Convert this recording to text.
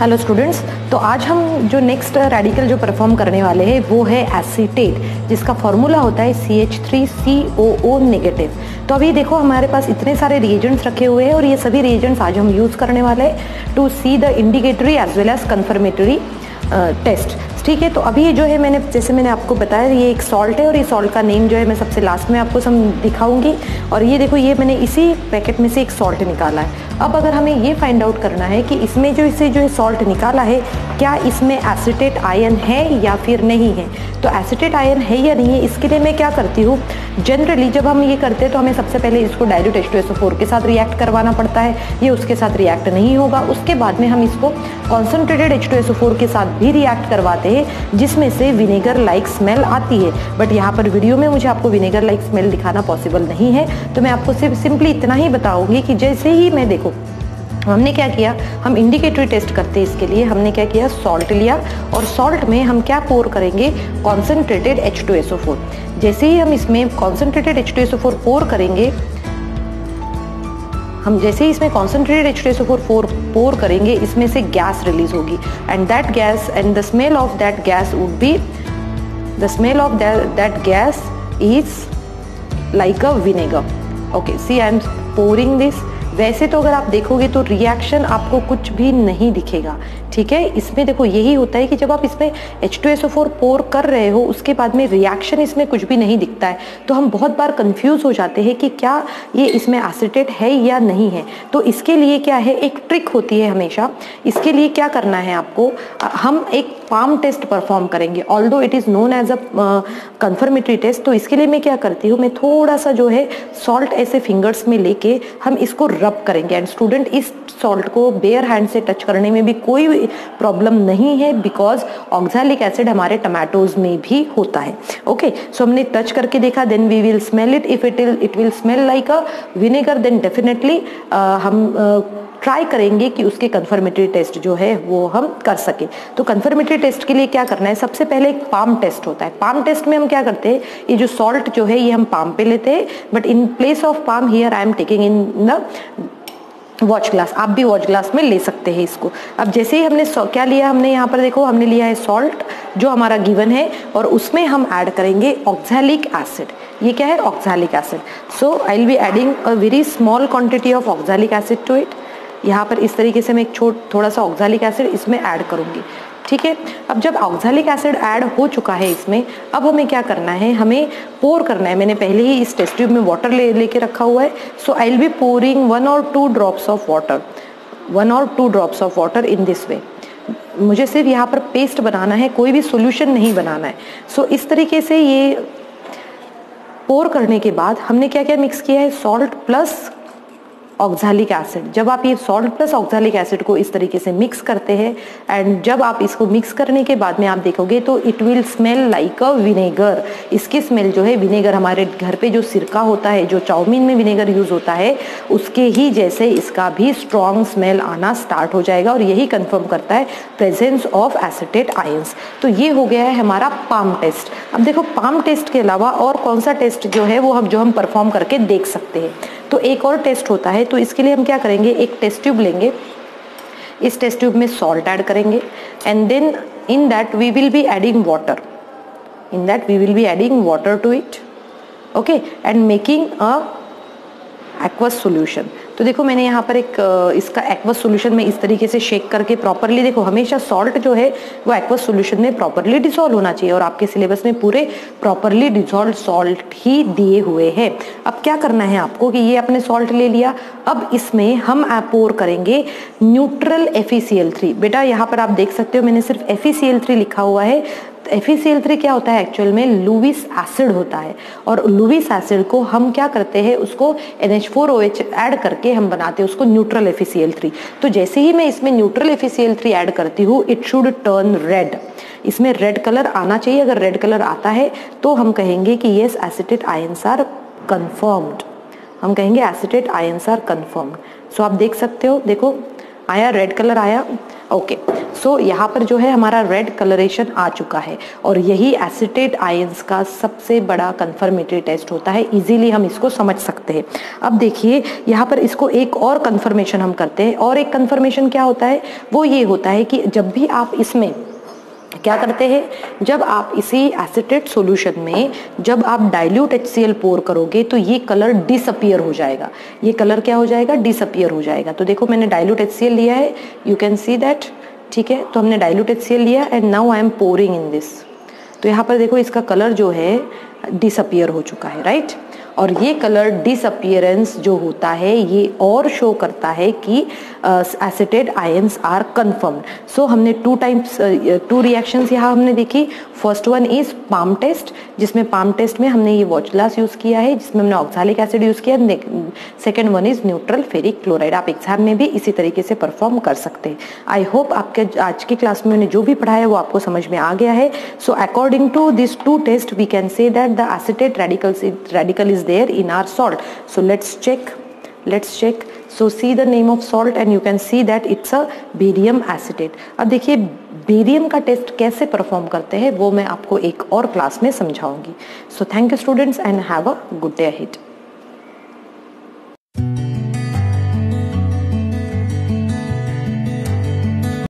Hello students तो आज हम जो नेक्स्ट रेडिकल जो परफॉर्म करने वाले हैं, वो है एसीटेट जिसका फॉर्मूला होता है C H three C O O negative तो अभी देखो, हमारे पास इतने सारे रिएजेंट्स रखे हुए हैं और ये सभी रिएजेंट्स आज हम यूज़ करने वाले हैं to see the indicatory as well as confirmatory test ठीक है तो अभी ये जो है मैंने, जैसे मैंने आपको बताया, ये एक सॉल्ट है और ये सॉल्ट का नेम जो है मैं सबसे लास्ट में आपको सब दिखाऊँगी। और ये देखो, ये मैंने इसी पैकेट में से एक सॉल्ट निकाला है। अब अगर हमें ये फाइंड आउट करना है कि इसमें जो इसे जो है सॉल्ट निकाला है, क्या इसमें एसिटेट आयन है या फिर नहीं है? तो एसिटेट आयन है या नहीं है, इसके लिए मैं क्या करती हूँ? जनरली जब हम ये करते हैं तो हमें सबसे पहले इसको डायल्यूट एच के साथ रिएक्ट करवाना पड़ता है। ये उसके साथ रिएक्ट नहीं होगा। उसके बाद में हम इसको कॉन्सेंट्रेटेड एच के साथ भी रिएक्ट करवाते हैं। जिसमें से विनेगर लाइक स्मेल आती है। बट यहाँ पर वीडियो में मुझे आपको विनेगर लाइक स्मेल दिखाना पॉसिबल नहीं है। तो मैं आपको सिर्फ़ सिंपली इतना ही बताऊँगी कि जैसे ही मैं देखो, हमने क्या किया? हम इंडिकेटरी टेस्ट करते हैं इसके लिए। हमने क्या किया? सॉल्ट लिया। और सॉल्ट में हम क्या पोर करेंगे? कॉन्सेंट्रेटेड एच जैसे ही हम इसमें कॉन्सेंट्रेटेड एच पोर करेंगे हम जैसे ही इसमें concentrated H two four pour करेंगे, इसमें से गैस रिलीज़ होगी। And that gas and the smell of that gas would be the smell of that gas is like a vinegar okay see I am pouring this वैसे तो अगर आप देखोगे तो रिएक्शन आपको कुछ भी नहीं दिखेगा, ठीक है? इसमें देखो, यही होता है कि जब आप इसमें H two S O four pour कर रहे हो, उसके बाद में रिएक्शन इसमें कुछ भी नहीं दिखता है तो हम बहुत बार कंफ्यूज हो जाते हैं कि क्या ये इसमें एसिटेट है या नहीं है। तो इसके लिए क्या है, एक ट्रिक होती है हमेशा। इसके लिए क्या करना है आपको, हम एक पाम टेस्ट परफॉर्म करेंगे। Although it is known as a confirmatory test तो इसके लिए मैं क्या करती हूँ, मैं थोड़ा सा जो है सॉल्ट ऐसे फिंगर्स में लेके हम इसको रब करेंगे. एंड स्टूडेंट इस सॉल्ट को बेयर हैंड से टच करने में भी कोई प्रॉब्लम नहीं है बिकॉज़ ऑक्जैलिक एसिड हमारे टमाटोज में भी होता है. ओके okay, सो so हमने टच करके देखा then we will smell it if it it will smell like a vinegar then definitely हम uh, ट्राई करेंगे कि उसके कन्फर्मेटरी टेस्ट जो है, वो हम कर सके। तो कन्फर्मेटरी टेस्ट के लिए क्या करना है? सबसे पहले एक पाम टेस्ट होता है। पाम टेस्ट में हम क्या करते हैं? ये जो सॉल्ट जो है, ये हम पाम पे लेते हैं। But in place of palm here I am taking in the watch glass आप भी वॉच ग्लास में ले सकते हैं इसको। अब जैसे ही हमने क्या लिया हमने यहाँ पर? देखो, हमने लिया है सॉल्ट जो हमारा गिवन है, और उसमें हम ऐड करेंगे ऑक्सैलिक एसिड ये क्या है? Oxalic acid so I will be adding a very small quantity of oxalic acid to it यहाँ पर इस तरीके से मैं एक छोट थोड़ा सा ऑक्जालिक एसिड इसमें ऐड करूँगी। ठीक है? अब जब ऑक्सैलिक एसिड ऐड हो चुका है इसमें अब हमें क्या करना है? हमें पोर करना है। मैंने पहले ही इस टेस्ट ट्यूब में वाटर ले लेके रखा हुआ है। So I will be pouring one और two drops of water one और two drops of water in this way मुझे सिर्फ़ यहाँ पर पेस्ट बनाना है कोई भी सोल्यूशन नहीं बनाना है। सो so, इस तरीके से ये पोर करने के बाद हमने क्या क्या मिक्स किया है? सॉल्ट प्लस ऑक्जालिक एसिड जब आप ये सॉल्ट प्लस ऑक्जालिक एसिड को इस तरीके से मिक्स करते हैं एंड जब आप इसको मिक्स करने के बाद में आप देखोगे तो it will smell like a vinegar इसकी स्मेल जो है विनेगर हमारे घर पे जो सिरका होता है, जो चाउमीन में विनेगर यूज़ होता है, उसके ही जैसे इसका भी स्ट्रॉन्ग स्मेल आना स्टार्ट हो जाएगा, और यही कन्फर्म करता है प्रेजेंस ऑफ़ एसिटेट आयंस तो ये हो गया है हमारा पाम टेस्ट अब देखो पाम टेस्ट के अलावा और कौन सा टेस्ट जो है, वो हम, जो हम परफॉर्म करके देख सकते हैं। तो एक और टेस्ट होता है तो इसके लिए हम क्या करेंगे, एक टेस्ट ट्यूब लेंगे। इस टेस्ट ट्यूब में सॉल्ट ऐड करेंगे and then in that we will be adding water in that we will be adding water to it okay and making a aqueous solution तो देखो, मैंने यहाँ पर एक इसका एक्वस सोल्यूशन में इस तरीके से शेक करके प्रॉपरली देखो, हमेशा सॉल्ट जो है, वो एक्वस सोल्यूशन में प्रॉपरली डिजोल्व होना चाहिए और आपके सिलेबस में पूरे प्रॉपरली डिजोल्व सॉल्ट ही दिए हुए हैं। अब क्या करना है आपको कि ये अपने सॉल्ट ले लिया, अब इसमें हम पोर करेंगे न्यूट्रल एफ़ बेटा, यहाँ पर आप देख सकते हो, मैंने सिर्फ़ एफ़ लिखा हुआ है एफ़ क्या होता है एक्चुअल में? लुविस एसिड होता है। और लुविस एसिड को हम क्या करते हैं? उसको N H four O H add करके हम बनाते हैं, उसको न्यूट्रल एफ़ थ्री तो जैसे ही मैं इसमें न्यूट्रल एफ़ थ्री ऐड करती हूँ इट शुड टर्न रेड इसमें रेड कलर आना चाहिए। अगर रेड कलर आता है तो हम कहेंगे कि yes acetate ions are confirmed हम कहेंगे acetate ions are confirmed so आप देख सकते हो, देखो आया रेड कलर आया। ओके सो so, यहाँ पर जो है हमारा रेड कलरेशन आ चुका है और यही एसिटेट आयंस का सबसे बड़ा कन्फर्मेटरी टेस्ट होता है। इजीली हम इसको समझ सकते हैं। अब देखिए यहाँ पर इसको एक और कन्फर्मेशन हम करते हैं। और एक कन्फर्मेशन क्या होता है? वो ये होता है कि जब भी आप इसमें क्या करते हैं? जब आप इसी एसिटेट सॉल्यूशन में, जब आप डाइल्यूट एचसीएल पोर करोगे तो ये कलर डिसअपियर हो जाएगा। ये कलर क्या हो जाएगा? डिसअपियर हो जाएगा। तो देखो, मैंने डाइल्यूट एचसीएल लिया है। यू कैन सी दैट ठीक है? तो हमने डाइल्यूट एच लिया and now I am pouring in this तो यहाँ पर देखो, इसका कलर जो है डिसअपियर हो चुका है राइट right? और ये कलर डिसअपियरेंस जो होता है, ये और शो करता है कि acetate ions are confirmed so हमने टू टाइम्स टू रिएक्शंस यहाँ हमने देखी. First one is palm test जिसमें पाम टेस्ट में हमने ये वॉचलास यूज़ किया है, जिसमें हमने ऑक्सालिक एसिड यूज़ किया. Second one is neutral ferric chloride आप एग्ज़ाम में भी इसी तरीके से परफॉर्म कर सकते हैं. आई होप आपके आज की क्लास में जो भी पढ़ाया वो आपको समझ में आ गया है. So according to this two test we can say that the acetate radical radical is there in our salt so let's check let's check so see the name of salt and you can see that it's a barium acetate अब देखिए barium का test कैसे perform करते हैं वो मैं आपको एक और क्लास में समझाऊँगी so thank you students and have a good day hit